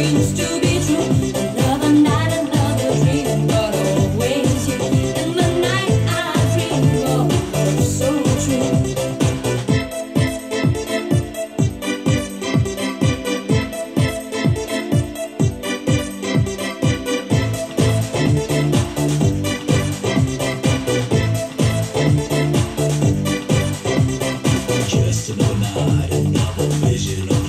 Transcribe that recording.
Sister, let me cover your body with my love is with my